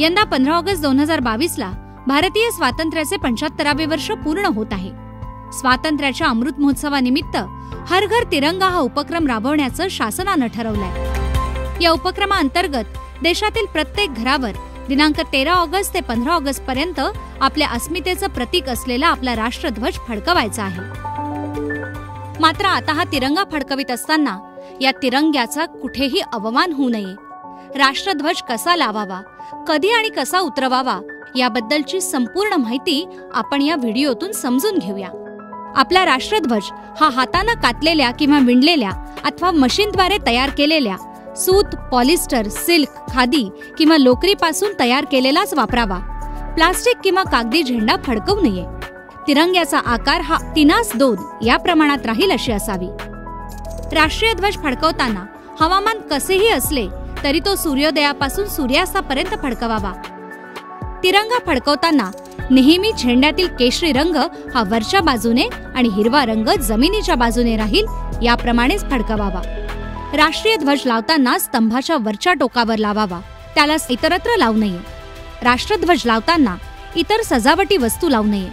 यंदा पंधरा ऑगस्ट दोन हजार बावीसला भारतीय स्वातंत्र्याचे पंच्याहत्तरावे वर्ष पूर्ण होत आहे. स्वातंत्र्याच्या अमृत महोत्सवानिमित्त हर घर तिरंगा हा उपक्रम राबवण्याचं शासनानं ठरवलंय. या उपक्रमाअंतर्गत देशातील प्रत्येक घरावर दिनांक तेरा ऑगस्ट ते पंधरा ऑगस्ट पर्यंत आपल्या अस्मितेचं प्रतीक असलेला आपला राष्ट्रध्वज फडकवायचा आहे. मात्र आता हा तिरंगा फडकवित असताना या तिरंग्याचा कुठेही अवमान होऊ नये. राष्ट्रध्वज कसा लावावा? कधी आणि कसा उतरवावा? याबद्दलची संपूर्ण माहिती आपण या व्हिडिओतून समजून घेऊया. आपला राष्ट्रध्वज हा हातानं कातलेल्या किंवा विणलेल्या अथवा मशीनद्वारे तयार केलेल्या सूत पॉलिस्टर सिल्क खादी किंवा लोकरीपासून तयार केलेलाच वापरावा. प्लास्टिक किंवा कागदी झेंडा फडकवू नये. तिरंग्याचा आकार हा तिनास दोन या प्रमाणात राहील अशी असावी. राष्ट्रीय ध्वज फडकवताना हवामान कसेही असले तरी तो सूर्योदयापासून सूर्यास्तापर्यंत फडकवावा. तिरंगा फडकवताना नेहमी झेंड्यातील केशरी रंग हा वरच्या बाजूने आणि हिरवा रंग जमिनीच्या बाजूने राहील याप्रमाणेच फडकवावा. राष्ट्रीय ध्वज लावताना स्तंभाच्या वरच्या टोकावर लावावा. त्याला इतरत्र लावू नये. राष्ट्रध्वज लावताना इतर सजावटी वस्तू लावू नये.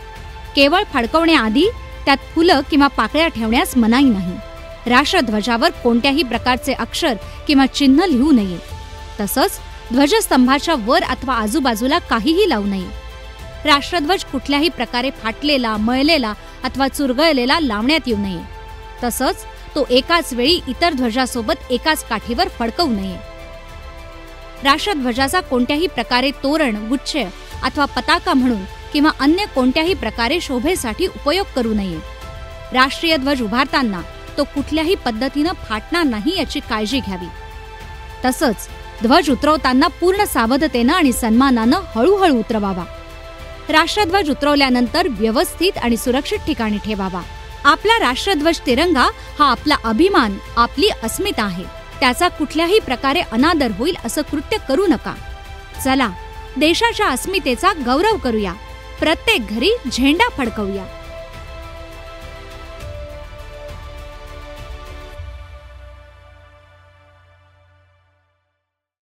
केवळ फडकवण्याआधी त्यात फुलं किंवा पाकळ्या ठेवण्यास मनाई नाही. राष्ट्रध्वजावर कोणत्याही प्रकारचे अक्षर किंवा चिन्ह लिहू नये. तसंच ध्वजस्तंभाच्या वर अथवा आजूबाजूला काहीही लावू नये. राष्ट्रध्वज कुठल्याही प्रकारे फाटलेला मळलेला अथवा चुरगळलेला लावण्यात येऊ नये. तसंच तो एकाच वेळी इतर ध्वजासोबत एकाच काठीवर फडकवू नये. राष्ट्रध्वजाचा कोणत्याही प्रकारे तोरण गुच्छ अथवा पताका म्हणून किंवा अन्य कोणत्याही प्रकारे शोभेसाठी उपयोग करू नये. राष्ट्रीय ध्वज उभारताना तो कुठल्याही पद्धतीनं फाटणार नाही याची काळजी घ्यावी. तसंच ध्वज उतरवताना पूर्ण सावधतेनं आणि सन्मानानं हळूहळू उतरवावा. राष्ट्रध्वज उतरवल्यानंतर व्यवस्थित आणि सुरक्षित ठिकाणी ठेवावा. आपला राष्ट्रध्वज तिरंगा हा आपला अभिमान आपली अस्मिता आहे. त्याचा कुठल्याही प्रकारे अनादर होईल असं कृत्य करू नका. चला देशाच्या अस्मितेचा गौरव करूया. प्रत्येक घरी झेंडा फडकवूया.